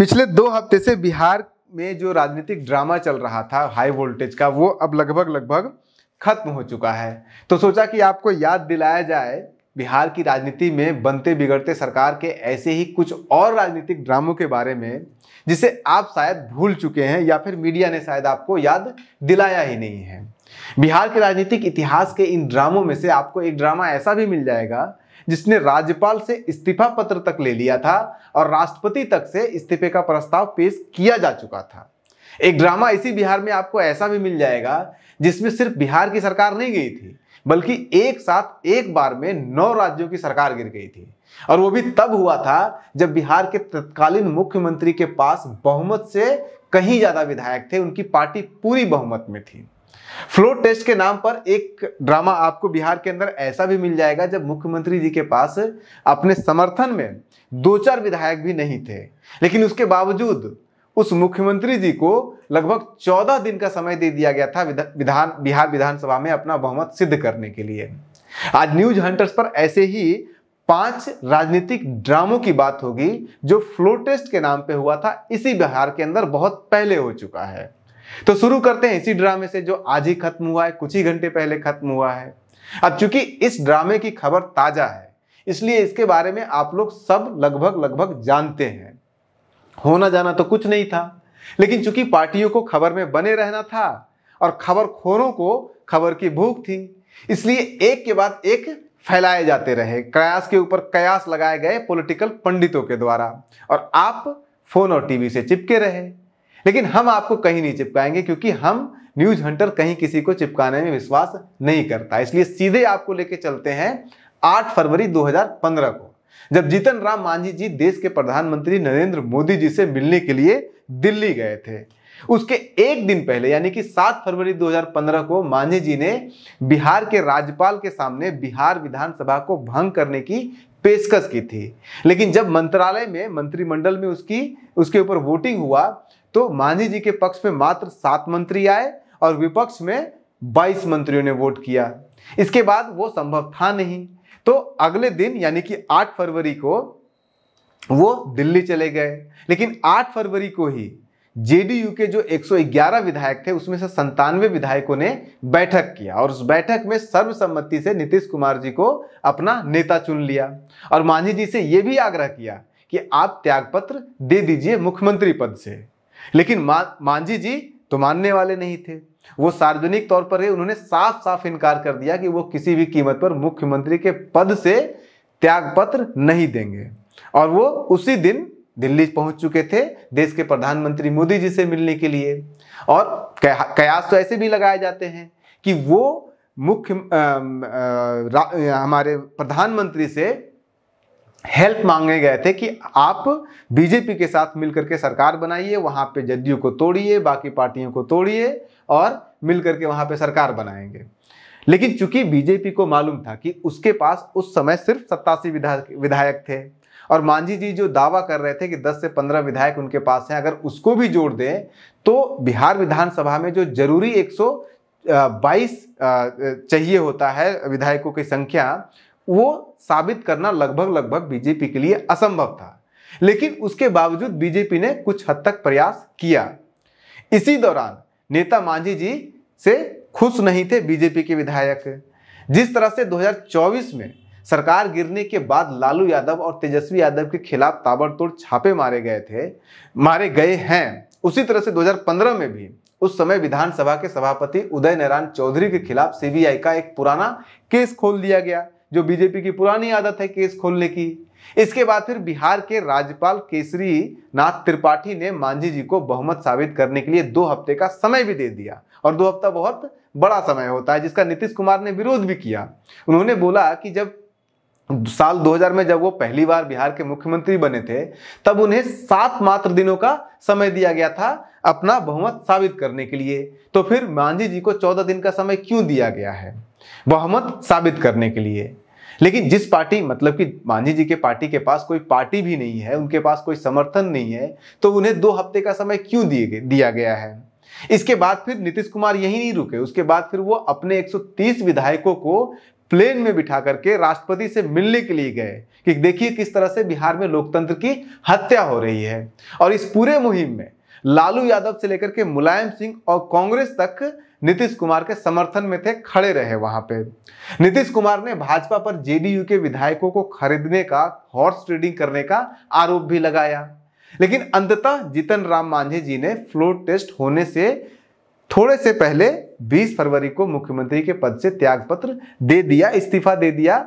पिछले दो हफ़्ते से बिहार में जो राजनीतिक ड्रामा चल रहा था हाई वोल्टेज का, वो अब लगभग लगभग खत्म हो चुका है। तो सोचा कि आपको याद दिलाया जाए, बिहार की राजनीति में बनते बिगड़ते सरकार के ऐसे ही कुछ और राजनीतिक ड्रामों के बारे में, जिसे आप शायद भूल चुके हैं या फिर मीडिया ने शायद आपको याद दिलाया ही नहीं है। बिहार के राजनीतिक इतिहास के इन ड्रामों में से आपको एक ड्रामा ऐसा भी मिल जाएगा जिसने राज्यपाल से इस्तीफा पत्र तक ले लिया था और राष्ट्रपति तक से इस्तीफे का प्रस्ताव पेश किया जा चुका था। एक ड्रामा इसी बिहार में आपको ऐसा भी मिल जाएगा, जिसमें सिर्फ़ बिहार की सरकार नहीं गई थी, बल्कि एक साथ एक बार में नौ राज्यों की सरकार गिर गई थी। और वो भी तब हुआ था जब बिहार के तत्कालीन मुख्यमंत्री के पास बहुमत से कहीं ज़्यादा विधायक थे, उनकी पार्टी पूरी बहुमत में थी। फ्लोर टेस्ट के नाम पर एक ड्रामा आपको बिहार के अंदर ऐसा भी मिल जाएगा जब मुख्यमंत्री जी के पास अपने समर्थन में दो चार विधायक भी नहीं थे। लेकिन उसके बावजूद उस मुख्यमंत्री जी को लगभग चौदह दिन का समय दे दिया गया था विधान, बिहार विधानसभा में अपना बहुमत सिद्ध करने के लिए। आज न्यूज़ हंटर्स पर ऐसे ही पाँच राजनीतिक ड्रामों की बात होगी जो फ्लोर टेस्ट के नाम पे हुआ था, इसी बिहार के अंदर बहुत पहले हो चुका है। तो शुरू करते हैं इसी ड्रामे से जो आज ही खत्म हुआ है, कुछ ही घंटे पहले खत्म हुआ है। अब चूँकि इस ड्रामे की खबर ताज़ा है, इसलिए इसके बारे में आप लोग सब लगभग लगभग जानते हैं। होना जाना तो कुछ नहीं था, लेकिन चूँकि पार्टियों को खबर में बने रहना था और खबर खोरों को खबर की भूख थी, इसलिए एक के बाद एक फैलाए जाते रहे। कयास के ऊपर कयास लगाए गए पॉलिटिकल पंडितों के द्वारा। और आप फ़ोन और टीवी से चिपके रहे। लेकिन हम आपको कहीं नहीं चिपकाएँगे क्योंकि हम न्यूज़ हंटर कहीं किसी को चिपकाने में विश्वास नहीं करता। इसलिए सीधे आपको लेके चलते हैं 8 फरवरी 2015 को, जब जीतन राम मांझी जी देश के प्रधानमंत्री नरेंद्र मोदी जी से मिलने के लिए दिल्ली गए थे। उसके एक दिन पहले, यानी कि 7 फरवरी 2015 को, मांझी जी ने बिहार के राज्यपाल के सामने बिहार विधानसभा को भंग करने की पेशकश की थी। लेकिन जब मंत्रालय में मंत्रिमंडल में उसकी, उसके ऊपर वोटिंग हुआ तो मांझी जी के पक्ष में मात्र सात मंत्री आए और विपक्ष में बाईस मंत्रियों ने वोट किया। इसके बाद वो संभव था नहीं। तो अगले दिन, यानी कि 8 फरवरी को, वो दिल्ली चले गए। लेकिन 8 फरवरी को ही जेडीयू के जो 111 विधायक थे, उसमें से संतानवे विधायकों ने बैठक किया और उस बैठक में सर्वसम्मति से नीतीश कुमार जी को अपना नेता चुन लिया। और मांझी जी से यह भी आग्रह किया कि आप त्यागपत्र दे दीजिए मुख्यमंत्री पद से। लेकिन मा, मांझी जी तो मानने वाले नहीं थे। वो सार्वजनिक तौर पर ही उन्होंने साफ़ साफ़ इनकार कर दिया कि वो किसी भी कीमत पर मुख्यमंत्री के पद से त्यागपत्र नहीं देंगे। और वो उसी दिन दिल्ली पहुँच चुके थे देश के प्रधानमंत्री मोदी जी से मिलने के लिए। और कयास तो ऐसे भी लगाए जाते हैं कि वो मुख्य हमारे प्रधानमंत्री से हेल्प मांगे गए थे कि आप बीजेपी के साथ मिलकर के सरकार बनाइए, वहाँ पे जदयू को तोड़िए, बाकी पार्टियों को तोड़िए और मिलकर के वहाँ पे सरकार बनाएँगे। लेकिन चूँकि बीजेपी को मालूम था कि उसके पास उस समय सिर्फ़ सत्तासी विधायक थे और मांझी जी जो दावा कर रहे थे कि 10 से 15 विधायक उनके पास हैं, अगर उसको भी जोड़ दें तो बिहार विधानसभा में जो ज़रूरी 122 चाहिए होता है विधायकों की संख्या वो साबित करना लगभग लगभग बीजेपी के लिए असंभव था। लेकिन उसके बावजूद बीजेपी ने कुछ हद तक प्रयास किया। इसी दौरान नेता मांझी जी से खुश नहीं थे बीजेपी के विधायक। जिस तरह से 2024 में सरकार गिरने के बाद लालू यादव और तेजस्वी यादव के खिलाफ ताबड़तोड़ छापे मारे गए थे, मारे गए हैं, उसी तरह से 2015 में भी उस समय विधानसभा के सभापति उदय नारायण चौधरी के खिलाफ सीबीआई का एक पुराना केस खोल दिया गया। जो बीजेपी की पुरानी आदत है केस खोलने की। इसके बाद फिर बिहार के राज्यपाल केसरी नाथ त्रिपाठी ने मांझी जी को बहुमत साबित करने के लिए दो हफ़्ते का समय भी दे दिया। और दो हफ़्ता बहुत बड़ा समय होता है, जिसका नीतीश कुमार ने विरोध भी किया। उन्होंने बोला कि जब साल 2000 में जब वो पहली बार बिहार के मुख्यमंत्री बने थे, तब उन्हें सात मात्र दिनों का समय दिया गया था अपना बहुमत साबित करने के लिए। तो फिर मांझी जी को चौदह दिन का समय क्यों दिया गया है? बहुमत साबित करने के लिए। लेकिन जिस पार्टी मतलब कि मांझी जी के पार्टी के पास कोई पार्टी भी नहीं है, उनके पास कोई समर्थन नहीं है तो उन्हें दो हफ़्ते का समय क्यों दिया गया है? इसके बाद फिर नीतीश कुमार यही नहीं रुके, उसके बाद फिर वो अपने 130 विधायकों को प्लेन में बिठा करके राष्ट्रपति से मिलने के लिए गए, कि देखिए किस तरह से बिहार में लोकतंत्र की हत्या हो रही है। और इस पूरे मुहिम में लालू यादव से लेकर के मुलायम सिंह और कांग्रेस तक नीतीश कुमार के समर्थन में थे, खड़े रहे वहाँ पे। नीतीश कुमार ने भाजपा पर जेडीयू के विधायकों को खरीदने का, हॉर्स ट्रेडिंग करने का आरोप भी लगाया। लेकिन अंततः जीतन राम मांझी जी ने फ्लोर टेस्ट होने से, थोड़े से पहले 20 फरवरी को मुख्यमंत्री के पद से त्याग पत्र दे दिया, इस्तीफा दे दिया,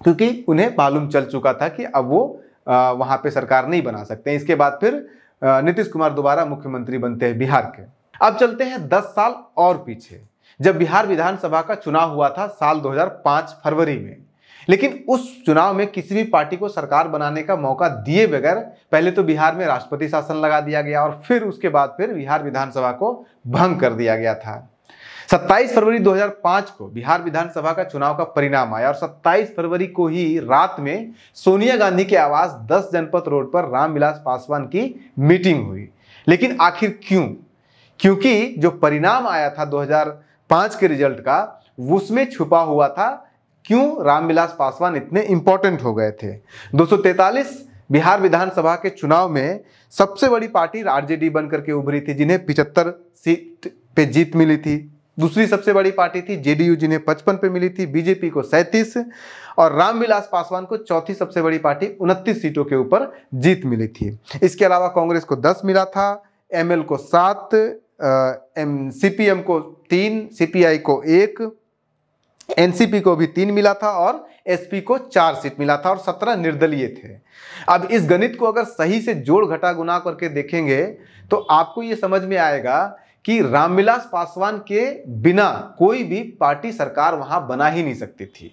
क्योंकि उन्हें मालूम चल चुका था कि अब वो वहाँ पे सरकार नहीं बना सकते। इसके बाद फिर नीतीश कुमार दोबारा मुख्यमंत्री बनते हैं बिहार के। अब चलते हैं 10 साल और पीछे। जब बिहार विधानसभा का चुनाव हुआ था साल 2005 फरवरी में, लेकिन उस चुनाव में किसी भी पार्टी को सरकार बनाने का मौका दिए बगैर पहले तो बिहार में राष्ट्रपति शासन लगा दिया गया और फिर उसके बाद फिर बिहार विधानसभा को भंग कर दिया गया था। 27 फरवरी 2005 को बिहार विधानसभा का चुनाव का परिणाम आया और 27 फरवरी को ही रात में सोनिया गांधी के आवास 10 जनपद रोड पर रामविलास पासवान की मीटिंग हुई। लेकिन आखिर क्यों? क्योंकि जो परिणाम आया था 2005 के रिज़ल्ट का, उसमें छुपा हुआ था क्यों रामविलास पासवान इतने इंपॉर्टेंट हो गए थे। 243 बिहार विधानसभा के चुनाव में सबसे बड़ी पार्टी आरजेडी बनकर के उभरी थी, जिन्हें पिचहत्तर सीट पे जीत मिली थी। दूसरी सबसे बड़ी पार्टी थी, जेडीयू, जिन्हें 55 पे मिली थी, बीजेपी को 37 और रामविलास पासवान को चौथी सबसे बड़ी पार्टी उनतीस सीटों के ऊपर जीत मिली थी। इसके अलावा कांग्रेस को 10 मिला था एमएल को सात सीपीएम को तीन सीपीआई को एक एनसीपी को भी तीन मिला था और एसपी को चार सीट मिला था और सत्रह निर्दलीय थे। अब इस गणित को अगर सही से जोड़ घटा गुना करके देखेंगे तो आपको ये समझ में आएगा कि रामविलास पासवान के बिना कोई भी पार्टी सरकार वहाँ बना ही नहीं सकती थी।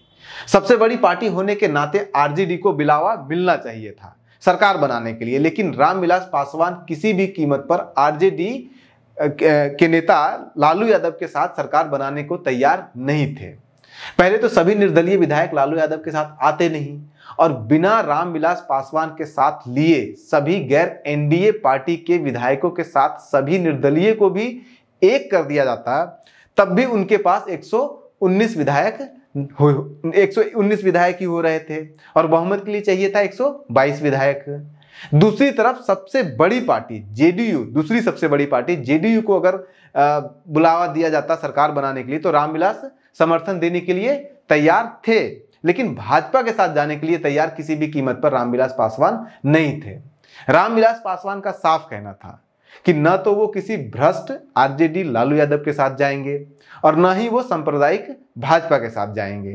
सबसे बड़ी पार्टी होने के नाते आरजेडी को बिलावा मिलना चाहिए था सरकार बनाने के लिए, लेकिन रामविलास पासवान किसी भी कीमत पर आरजेडी के नेता लालू यादव के साथ सरकार बनाने को तैयार नहीं थे। पहले तो सभी निर्दलीय विधायक लालू यादव के साथ आते नहीं और बिना रामविलास पासवान के साथ लिए सभी गैर एनडीए पार्टी के विधायकों के साथ सभी निर्दलीय को भी एक कर दिया जाता, तब भी उनके पास 119 विधायक हो 119 विधायक ही हो रहे थे और बहुमत के लिए चाहिए था 122 विधायक। दूसरी तरफ़ सबसे बड़ी पार्टी, जेडीयू, दूसरी सबसे बड़ी पार्टी, जेडीयू को अगर बुलावा दिया जाता सरकार बनाने के लिए तो रामविलास समर्थन देने के लिए तैयार थे। लेकिन भाजपा के साथ जाने के लिए तैयार किसी भी कीमत पर रामविलास पासवान नहीं थे। रामविलास पासवान का साफ़ कहना था कि न तो वो किसी भ्रष्ट आरजेडी लालू यादव के साथ जाएँगे और न ही वो सांप्रदायिक भाजपा के साथ जाएँगे।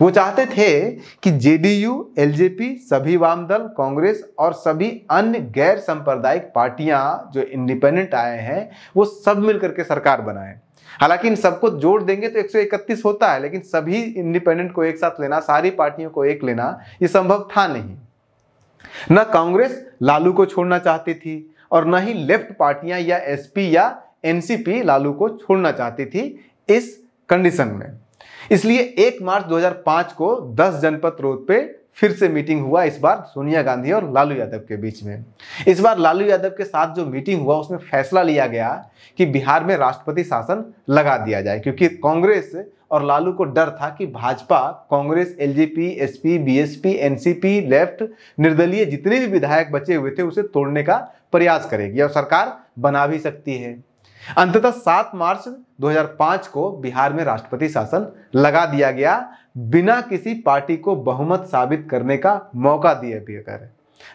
वो चाहते थे कि जेडीयू, एलजेपी, सभी वाम दल, कांग्रेस और सभी अन्य गैर सांप्रदायिक पार्टियाँ जो इंडिपेंडेंट आए हैं, वो सब मिलकर के सरकार बनाए। हालाँकि इन सबको जोड़ देंगे तो 131 होता है, लेकिन सभी इंडिपेंडेंट को एक साथ लेना, सारी पार्टियों को एक लेना, ये संभव था नहीं। न कांग्रेस लालू को छोड़ना चाहती थी और न ही लेफ़्ट पार्टियाँ या एसपी या एनसीपी लालू को छोड़ना चाहती थी इस कंडीशन में। इसलिए 1 मार्च 2005 को 10 जनपद रोड पे फिर से मीटिंग हुआ इस बार सोनिया गांधी और लालू यादव के बीच में। इस बार लालू यादव के साथ जो मीटिंग हुआ, उसमें फैसला लिया गया कि बिहार में राष्ट्रपति शासन लगा दिया जाए, क्योंकि कांग्रेस और लालू को डर था कि Bhajpa, Congress, LJP, SP, BSP, NCP, left, निर्दलीय जितने भी विधायक बचे हुए थे, उसे तोड़ने का प्रयास करेगी और सरकार बना भी सकती है। अंततः 7 मार्च 2005 को बिहार में राष्ट्रपति शासन लगा दिया गया, बिना किसी पार्टी को बहुमत साबित करने का मौका दिए कर।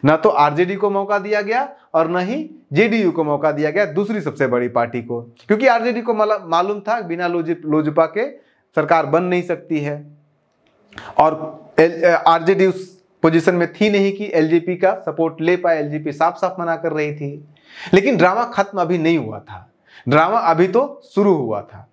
न तो आरजेडी को मौका दिया गया और न ही जेडीयू को मौका दिया गया दूसरी सबसे बड़ी पार्टी को, क्योंकि आरजेडी को मालूम था बिना लोजपा के सरकार बन नहीं सकती है। और आरजेडी उस पोजीशन में थी नहीं कि एलजेपी का सपोर्ट ले पाए, एलजेपी साफ़ साफ़ मना कर रही थी। लेकिन ड्रामा खत्म अभी नहीं हुआ था। ड्रामा अभी तो शुरू हुआ था।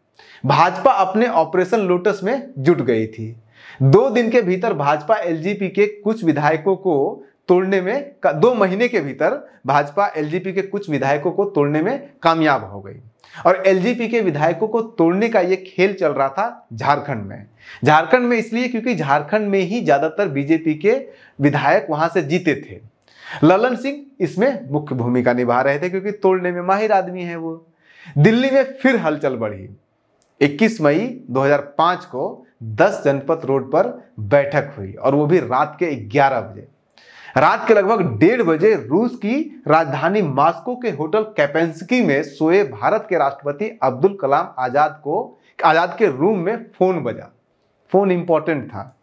भाजपा अपने ऑपरेशन लोटस में जुट गई थी। दो दिन के भीतर भाजपा एलजीपी के कुछ विधायकों को तोड़ने में दो महीने के भीतर भाजपा एलजीपी के कुछ विधायकों को तोड़ने में कामयाब हो गई। और एलजीपी के विधायकों को तोड़ने का यह खेल चल रहा था झारखंड में। झारखंड में इसलिए क्योंकि झारखंड में ही ज़्यादातर बीजेपी के विधायक वहाँ से जीते थे। ललन सिंह इसमें मुख्य भूमिका निभा रहे थे क्योंकि तोड़ने में माहिर आदमी है वो। दिल्ली में फिर हलचल बढ़ी। 21 मई 2005 को 10 जनपद रोड पर बैठक हुई और वो भी रात के 11 बजे। रात के लगभग डेढ़ बजे रूस की राजधानी मास्को के होटल कैपेंसकी में सोए भारत के राष्ट्रपति अब्दुल कलाम आज़ाद को, आज़ाद के रूम में फ़ोन बजा। फ़ोन इंपॉर्टेंट था।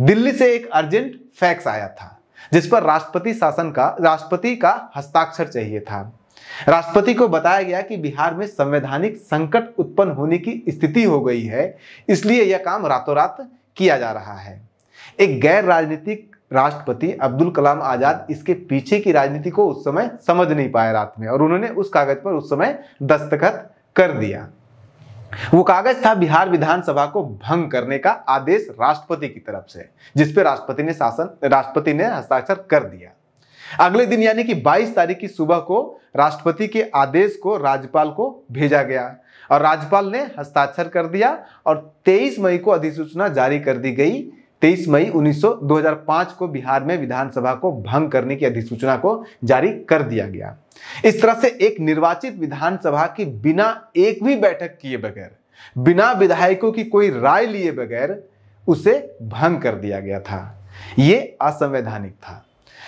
दिल्ली से एक अर्जेंट फैक्स आया था, जिस पर राष्ट्रपति शासन का, राष्ट्रपति का हस्ताक्षर चाहिए था। राष्ट्रपति को बताया गया कि बिहार में संवैधानिक संकट उत्पन्न होने की स्थिति हो गई है, इसलिए यह काम रातों रात किया जा रहा है। एक गैर राजनीतिक राष्ट्रपति अब्दुल कलाम आज़ाद इसके पीछे की राजनीति को उस समय समझ नहीं पाए रात में, और उन्होंने उस कागज़ पर उस समय दस्तखत कर दिया। वो कागज़ था बिहार विधानसभा को भंग करने का आदेश राष्ट्रपति की तरफ़ से जिसपे राष्ट्रपति ने शासन, राष्ट्रपति ने हस्ताक्षर कर दिया। अगले दिन यानी कि 22 तारीख की सुबह को राष्ट्रपति के आदेश को राज्यपाल को भेजा गया और राज्यपाल ने हस्ताक्षर कर दिया और 23 मई को अधिसूचना जारी कर दी गई। 23 मई 1900 2005 को बिहार में विधानसभा को भंग करने की अधिसूचना को जारी कर दिया गया। इस तरह से एक निर्वाचित विधानसभा की बिना एक भी बैठक किए बगैर, बिना विधायकों की कोई राय लिए बगैर, उसे भंग कर दिया गया था। यह असंवैधानिक था।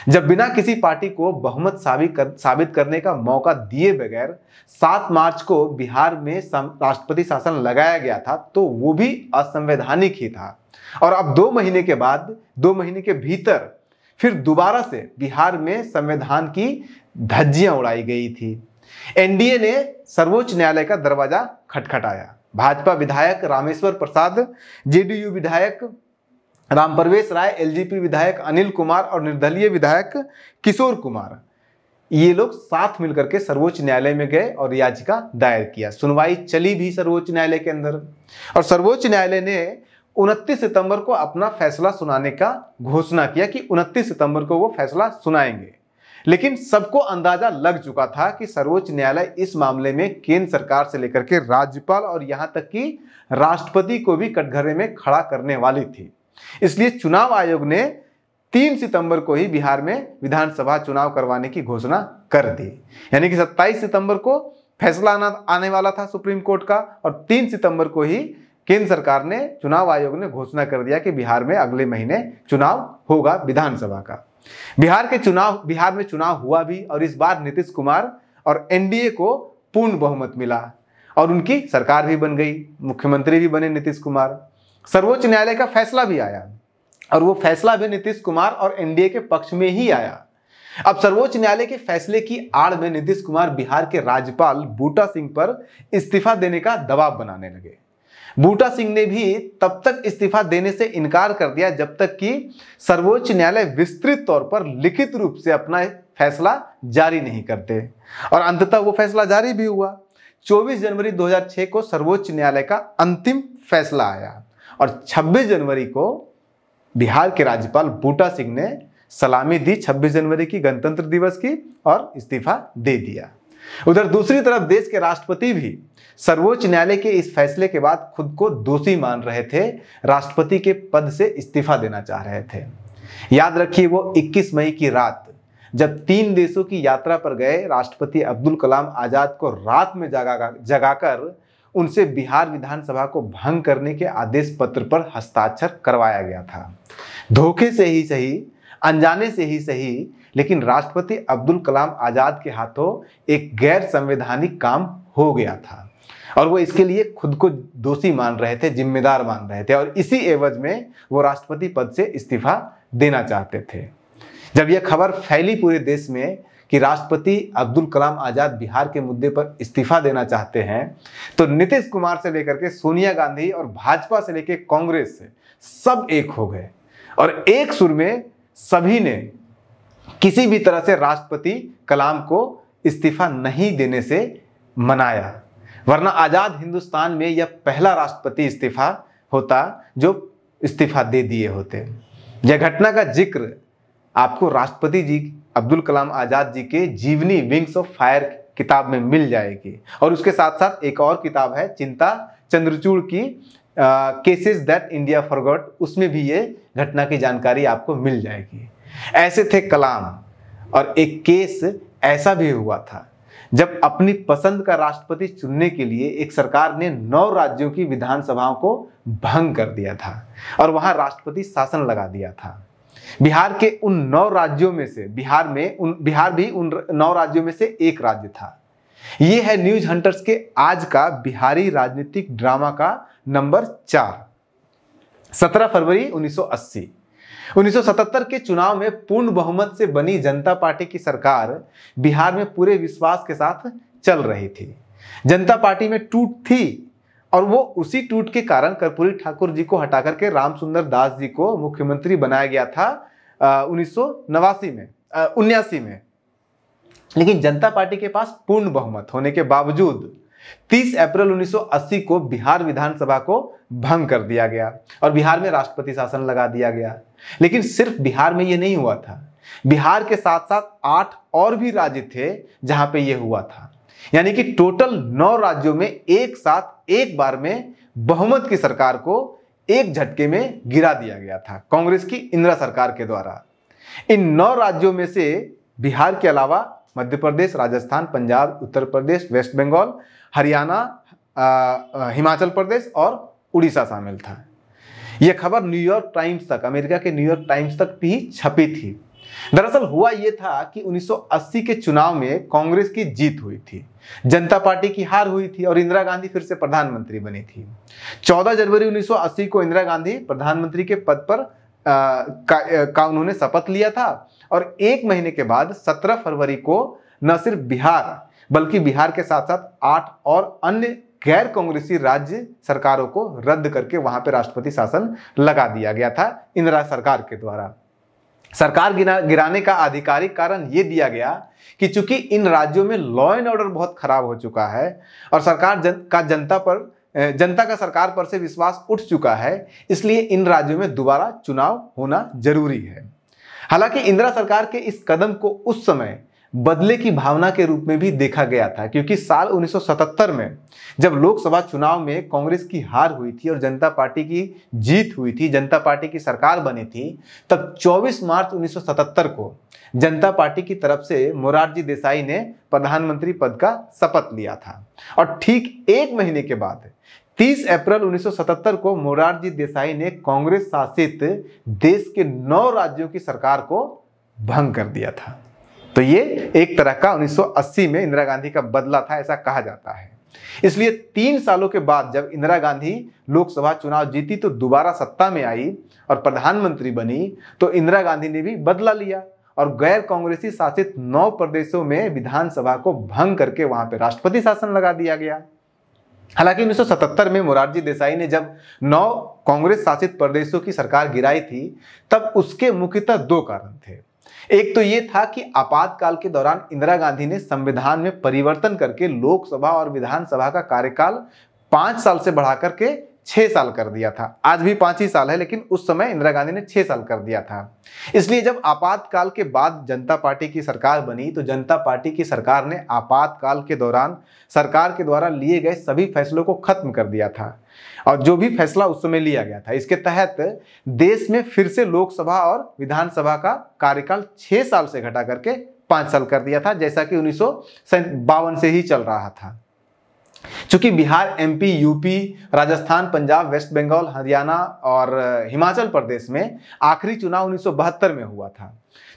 जब बिना किसी पार्टी को बहुमत साबित कर, साबित करने का मौका दिए बगैर 7 मार्च को बिहार में राष्ट्रपति शासन लगाया गया था तो वो भी असंवैधानिक ही था। और अब दो महीने के बाद दो महीने के भीतर फिर दोबारा से बिहार में संविधान की धज्जियाँ उड़ाई गई थी। एनडीए ने सर्वोच्च न्यायालय का दरवाज़ा खटखटाया। भाजपा विधायक रामेश्वर प्रसाद जेडीयू विधायक राम प्रवेश राय, एलजीपी विधायक अनिल कुमार और निर्दलीय विधायक किशोर कुमार। ये लोग साथ मिलकर के सर्वोच्च न्यायालय में गए और याचिका दायर किया। सुनवाई चली भी सर्वोच्च न्यायालय के अंदर। और सर्वोच्च न्यायालय ने 29 सितंबर को अपना फैसला सुनाने का घोषणा किया कि 29 सितंबर को वो फैसला सुनाएँगे। लेकिन सबको अंदाज़ा लग चुका था कि सर्वोच्च न्यायालय इस मामले में केंद्र सरकार से लेकर के राज्यपाल और यहाँ तक कि राष्ट्रपति को भी कटघरे में खड़ा करने वाली थी। इसलिए चुनाव आयोग ने तीन सितंबर को ही बिहार में विधानसभा चुनाव करवाने की घोषणा कर दी। यानी कि 27 सितंबर को फैसला आना, आने वाला था सुप्रीम कोर्ट का और तीन सितंबर को ही केंद्र सरकार ने चुनाव आयोग ने घोषणा कर दिया कि बिहार में अगले महीने चुनाव होगा विधानसभा का। बिहार के चुनाव, बिहार में चुनाव हुआ भी और इस बार नीतीश कुमार और एनडीए को पूर्ण बहुमत मिला और उनकी सरकार भी बन गई, मुख्यमंत्री भी बने नीतीश कुमार। सर्वोच्च न्यायालय का फैसला भी आया और वो फैसला भी नीतीश कुमार और एनडीए के पक्ष में ही आया। अब सर्वोच्च न्यायालय के फैसले की आड़ में नीतीश कुमार बिहार के राज्यपाल बूटा सिंह पर इस्तीफा देने का दबाव बनाने लगे। बूटा सिंह ने भी तब तक इस्तीफा देने से इनकार कर दिया जब तक कि सर्वोच्च न्यायालय विस्तृत तौर पर लिखित रूप से अपना फैसला जारी नहीं करते और अंततः वो फैसला जारी भी हुआ। 24 जनवरी 2006 को सर्वोच्च न्यायालय का अंतिम फैसला आया। और 26 जनवरी को बिहार के राज्यपाल बूटा सिंह ने सलामी दी 26 जनवरी की गणतंत्र दिवस की और इस्तीफा दे दिया। उधर दूसरी तरफ़ देश के राष्ट्रपति भी सर्वोच्च न्यायालय के इस फैसले के बाद खुद को दोषी मान रहे थे, राष्ट्रपति के पद से इस्तीफा देना चाह रहे थे। याद रखिए वो 21 मई की रात, जब तीन देशों की यात्रा पर गए, राष्ट्रपति अब्दुल कलाम आज़ाद को रात में जगा, जगाकर उनसे बिहार विधानसभा को भंग करने के आदेश पत्र पर हस्ताक्षर करवाया गया था। धोखे से ही सही, अनजाने से ही सही, लेकिन राष्ट्रपति अब्दुल कलाम आज़ाद के हाथों एक गैर संवैधानिक काम हो गया था। और वो इसके लिए खुद को दोषी मान रहे थे, जिम्मेदार मान रहे थे, और इसी एवज में वो राष्ट्रपति पद से इस्तीफा देना चाहते थे। जब यह खबर फैली पूरे देश में कि राष्ट्रपति अब्दुल कलाम आज़ाद बिहार के मुद्दे पर इस्तीफा देना चाहते हैं तो नीतीश कुमार से लेकर के सोनिया गांधी और भाजपा से लेकर कांग्रेस सब एक हो गए। और एक सुर में सभी ने किसी भी तरह से राष्ट्रपति कलाम को इस्तीफा नहीं देने से मनाया। वरना आज़ाद हिंदुस्तान में यह पहला राष्ट्रपति इस्तीफा होता जो इस्तीफा दे दिए होते। यह घटना का ज़िक्र आपको राष्ट्रपति जी अब्दुल कलाम आज़ाद जी के जीवनी विंग्स ऑफ़ फायर किताब में मिल जाएगी। और उसके साथ साथ एक और किताब है, चिंता चंद्रचूड़ की केसेस दैट इंडिया फॉरगॉट उसमें भी ये घटना की जानकारी आपको मिल जाएगी। ऐसे थे कलाम, और एक केस ऐसा भी हुआ था, जब अपनी पसंद का राष्ट्रपति चुनने के लिए एक सरकार ने नौ राज्यों की विधानसभाओं को भंग कर दिया था, और वहाँ राष्ट्रपति शासन लगा दिया था। बिहार के उन नौ राज्यों में से, बिहार में उन, बिहार भी उन नौ राज्यों में से एक राज्य था। ये है न्यूज़ हंटर्स के आज का बिहारी राजनीतिक ड्रामा का नंबर चार। 17 फरवरी 1980 1977 के चुनाव में पूर्ण बहुमत से बनी जनता पार्टी की सरकार बिहार में पूरे विश्वास के साथ चल रही थी। जनता पार्टी में टूट थी और वो उसी टूट के कारण कर्पूरी ठाकुर जी को हटा करके राम सुंदर दास जी को मुख्यमंत्री बनाया गया था उन्नीस सौ नवासी में उन्यासी में। लेकिन जनता पार्टी के पास पूर्ण बहुमत होने के बावजूद 30 अप्रैल 1980 को बिहार विधानसभा को भंग कर दिया गया और बिहार में राष्ट्रपति शासन लगा दिया गया। लेकिन सिर्फ़ बिहार में यह नहीं हुआ था। बिहार के साथ साथ आठ और भी राज्य थे जहाँ पे यह हुआ था। यानी कि टोटल नौ राज्यों में एक साथ एक बार में बहुमत की सरकार को एक झटके में गिरा दिया गया था, कांग्रेस की इंदिरा सरकार के द्वारा। इन नौ राज्यों में से बिहार के अलावा मध्य प्रदेश, राजस्थान, पंजाब, उत्तर प्रदेश, वेस्ट बंगाल, हरियाणा हिमाचल प्रदेश और उड़ीसा शामिल था। यह खबर न्यूयॉर्क टाइम्स तक, अमेरिका के न्यूयॉर्क टाइम्स तक भी छपी थी। दरअसल हुआ यह था कि 1980 के चुनाव में कांग्रेस की जीत हुई थी। जनता पार्टी की हार हुई थी और इंदिरा गांधी फिर से प्रधानमंत्री बनी थी। 14 जनवरी 1980 को इंदिरा गांधी प्रधानमंत्री के पद पर आ, का, का उन्होंने शपथ लिया था और एक महीने के बाद 17 फरवरी को न सिर्फ़ बिहार बल्कि बिहार के साथ साथ आठ और अन्य गैर कांग्रेसी राज्य सरकारों को रद्द करके वहाँ पर राष्ट्रपति शासन लगा दिया गया था इंदिरा सरकार के द्वारा। सरकार गिरा गिराने का आधिकारिक कारण ये दिया गया कि चूँकि इन राज्यों में लॉ एंड ऑर्डर बहुत खराब हो चुका है और सरकार जन, का जनता पर जनता का सरकार पर से विश्वास उठ चुका है इसलिए इन राज्यों में दोबारा चुनाव होना ज़रूरी है। हालाँकि इंदिरा सरकार के इस कदम को उस समय बदले की भावना के रूप में भी देखा गया था, क्योंकि साल 1977 में जब लोकसभा चुनाव में कांग्रेस की हार हुई थी और जनता पार्टी की जीत हुई थी, जनता पार्टी की सरकार बनी थी, तब 24 मार्च 1977 को जनता पार्टी की तरफ़ से मोरारजी देसाई ने प्रधानमंत्री पद का शपथ लिया था। और ठीक एक महीने के बाद 30 अप्रैल 1977 को मोरारजी देसाई ने कांग्रेस शासित देश के नौ राज्यों की सरकार को भंग कर दिया था। तो ये एक तरह का 1980 में इंदिरा गांधी का बदला था, ऐसा कहा जाता है। इसलिए तीन सालों के बाद जब इंदिरा गांधी लोकसभा चुनाव जीती तो दोबारा सत्ता में आई और प्रधानमंत्री बनी तो इंदिरा गांधी ने भी बदला लिया और गैर कांग्रेसी शासित नौ प्रदेशों में विधानसभा को भंग करके वहाँ पर राष्ट्रपति शासन लगा दिया गया। हालाँकि 1977 में मोरारजी देसाई ने जब नौ कांग्रेस शासित प्रदेशों की सरकार गिराई थी, तब उसके मुख्यतः दो कारण थे। एक तो ये था कि आपातकाल के दौरान इंदिरा गांधी ने संविधान में परिवर्तन करके लोकसभा और विधानसभा का कार्यकाल पाँच साल से बढ़ा करके छह साल कर दिया था। आज भी पाँच ही साल है, लेकिन उस समय इंदिरा गांधी ने छह साल कर दिया था। इसलिए जब आपातकाल के बाद जनता पार्टी की सरकार बनी तो जनता पार्टी की सरकार ने आपातकाल के दौरान सरकार के द्वारा लिए गए सभी फैसलों को खत्म कर दिया था। और जो भी फैसला उस समय लिया गया था, इसके तहत देश में फिर से लोकसभा और विधानसभा का कार्यकाल छह साल से घटा करके पाँच साल कर दिया था, जैसा कि उन्नीस से ही चल रहा था। चूँकि Bihar, MP, UP, Rajasthan, Punjab, West Bengal, Haryana और हिमाचल प्रदेश में आखिरी चुनाव उन्नीस सौ बहत्तर में हुआ था।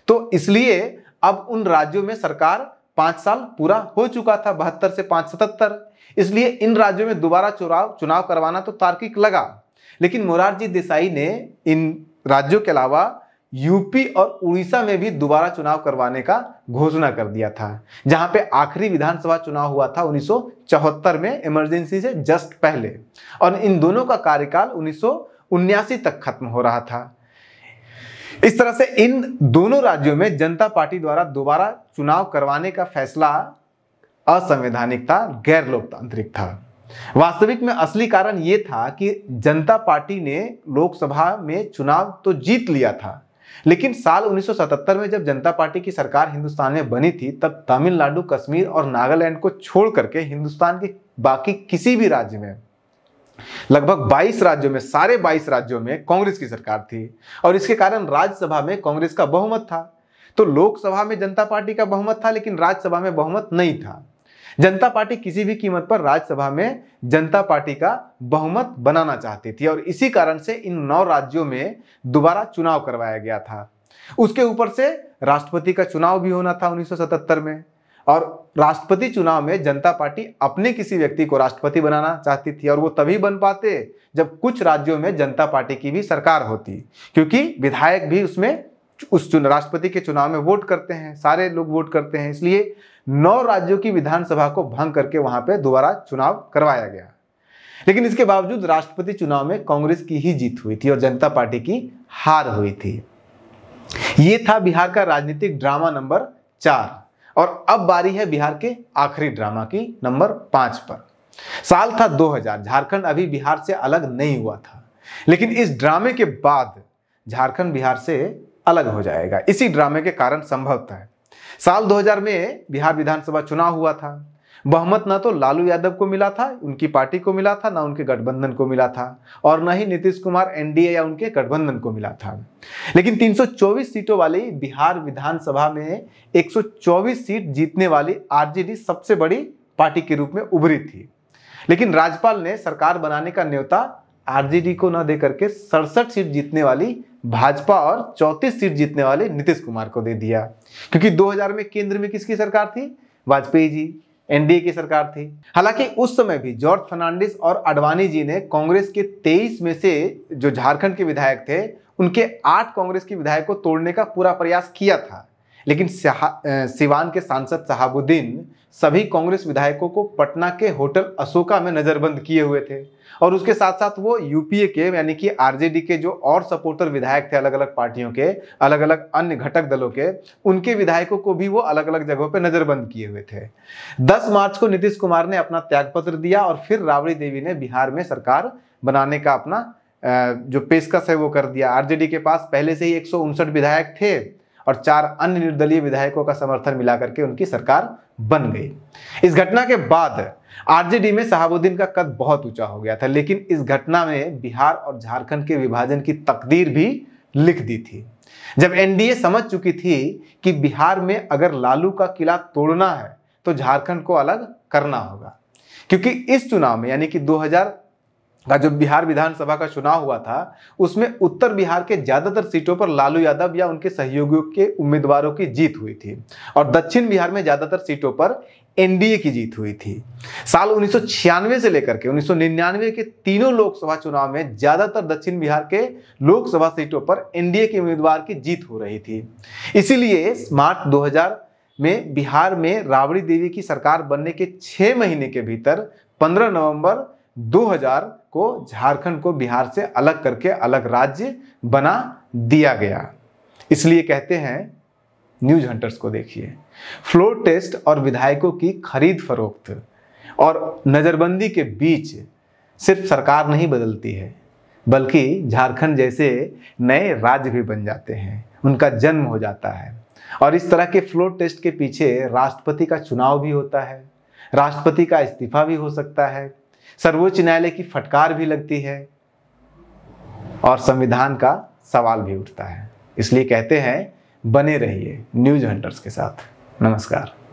तो इसलिए अब उन राज्यों में सरकार पाँच साल पूरा हो चुका था, बहत्तर से पाँच सतहत्तर। इसलिए इन राज्यों में दोबारा चुनाव चुनाव करवाना तो तार्किक लगा। लेकिन मोरारजी देसाई ने इन राज्यों के अलावा यूपी और उड़ीसा में भी दोबारा चुनाव करवाने का घोषणा कर दिया था, जहाँ पे आखिरी विधानसभा चुनाव हुआ था उन्नीस सौ चौहत्तर में इमरजेंसी से जस्ट पहले। और इन दोनों का कार्यकाल उन्नीस तक खत्म हो रहा था। इस तरह से इन दोनों राज्यों में जनता पार्टी द्वारा दोबारा चुनाव करवाने का फैसला असंवैधानिक था, गैर लोकतांत्रिक था। वास्तविक में असली कारण यह था कि जनता पार्टी ने लोकसभा में चुनाव तो जीत लिया था। लेकिन साल 1977 में जब जनता पार्टी की सरकार हिंदुस्तान में बनी थी, तब तमिलनाडु, कश्मीर और नागालैंड को छोड़ करके हिंदुस्तान के बाकी किसी भी राज्य में, लगभग 22 राज्यों में, सारे 22 राज्यों में कांग्रेस की सरकार थी। और इसके कारण राज्यसभा में कांग्रेस का बहुमत था। तो लोकसभा में जनता पार्टी का बहुमत था, लेकिन राज्यसभा में बहुमत नहीं था। जनता पार्टी किसी भी कीमत पर राज्यसभा में जनता पार्टी का बहुमत बनाना चाहती थी और इसी कारण से इन नौ राज्यों में दोबारा चुनाव करवाया गया था। उसके ऊपर से राष्ट्रपति का चुनाव भी होना था 1977 में और राष्ट्रपति चुनाव में जनता पार्टी अपने किसी व्यक्ति को राष्ट्रपति बनाना चाहती थी और वो तभी बन पाते जब कुछ राज्यों में जनता पार्टी की भी सरकार होती, क्योंकि विधायक भी उसमें उस राष्ट्रपति के चुनाव में वोट करते हैं, सारे लोग वोट करते हैं, इसलिए नौ राज्यों की विधानसभा को भंग करके वहाँ पे दोबारा चुनाव करवाया गया। लेकिन इसके बावजूद राष्ट्रपति चुनाव में कांग्रेस की ही जीत हुई थी और जनता पार्टी की हार हुई थी। ये था बिहार का राजनीतिक ड्रामा नंबर चार, और अब बारी है बिहार के आखिरी ड्रामा की नंबर पाँच पर। साल था 2000 झारखंड अभी बिहार से अलग नहीं हुआ था। लेकिन इस ड्रामे के बाद झारखंड बिहार से अलग हो जाएगा। इसी ड्रामे के कारण संभवतः साल 2000 में बिहार विधानसभा चुनाव हुआ था। बहुमत न तो लालू यादव को मिला था, उनकी पार्टी को मिला था, ना उनके गठबंधन को मिला था, और न ही नीतीश कुमार एनडीए या उनके गठबंधन को मिला था। लेकिन 324 सीटों वाली बिहार विधानसभा में 124 सीट जीतने वाली आरजेडी सबसे बड़ी पार्टी के रूप में उभरी थी। लेकिन राज्यपाल ने सरकार बनाने का न्योता आरजेडी को न देकर के सड़सठ सीट जीतने वाली भाजपा और चौतीस सीट जीतने वाले नीतीश कुमार को दे दिया। क्योंकि 2000 में केंद्र में किसकी सरकार थी? वाजपेयी जी, एनडीए की सरकार थी। हालाँकि उस समय भी जॉर्ज फर्नांडिस और अडवाणी जी ने कांग्रेस के 23 में से जो झारखंड के विधायक थे, उनके आठ कांग्रेस के विधायक को तोड़ने का पूरा प्रयास किया था। लेकिन सिवान के सांसद शहाबुद्दीन सभी कांग्रेस विधायकों को पटना के होटल अशोका में नजरबंद किए हुए थे। और उसके साथ साथ वो यूपीए के, यानी कि आरजेडी के जो और सपोर्टर विधायक थे अलग अलग पार्टियों के अलग अलग अन्य घटक दलों के, उनके विधायकों को भी वो अलग अलग जगहों पर नजरबंद किए हुए थे। 10 मार्च को नीतीश कुमार ने अपना त्यागपत्र दिया और फिर राबड़ी देवी ने बिहार में सरकार बनाने का अपना जो पेशकश है वो कर दिया। आरजेडी के पास पहले से ही एक सौ उनसठ विधायक थे। और चार अन्य निर्दलीय विधायकों का समर्थन मिला करके उनकी सरकार बन गई। इस घटना के बाद आरजेडी में शहाबुद्दीन का कद बहुत ऊँचा हो गया था, लेकिन इस घटना में बिहार और झारखंड के विभाजन की तकदीर भी लिख दी थी। जब एनडीए समझ चुकी थी कि बिहार में अगर लालू का किला तोड़ना है तो झारखंड को अलग करना होगा। क्योंकि इस चुनाव में, यानी कि 2000 का जो बिहार विधानसभा का चुनाव हुआ था, उसमें उत्तर बिहार के ज़्यादातर सीटों पर लालू यादव या उनके सहयोगियों के उम्मीदवारों की जीत हुई थी और दक्षिण बिहार में ज़्यादातर सीटों पर एनडीए की जीत हुई थी। साल उन्नीस सौ छियानवे से लेकर के, उन्नीस सौ निन्यानवे के तीनों लोकसभा चुनाव में ज़्यादातर दक्षिण बिहार के लोकसभा सीटों पर एनडीए के उम्मीदवार की जीत हो रही थी। इसीलिए मार्च 2000 में बिहार में राबड़ी देवी की सरकार बनने के छह महीने के भीतर 15 नवंबर 2000 को झारखंड को बिहार से अलग करके अलग राज्य बना दिया गया। इसलिए कहते हैं, न्यूज़ हंटर्स को देखिए। फ्लोर टेस्ट और विधायकों की खरीद फरोख्त और नज़रबंदी के बीच सिर्फ़ सरकार नहीं बदलती है, बल्कि झारखंड जैसे नए राज्य भी बन जाते हैं, उनका जन्म हो जाता है। और इस तरह के फ्लोर टेस्ट के पीछे राष्ट्रपति का चुनाव भी होता है, राष्ट्रपति का इस्तीफा भी हो सकता है। सर्वोच्च न्यायालय की फटकार भी लगती है और संविधान का सवाल भी उठता है। इसलिए कहते हैं, बने रहिए न्यूज़ हंटर्स के साथ। नमस्कार।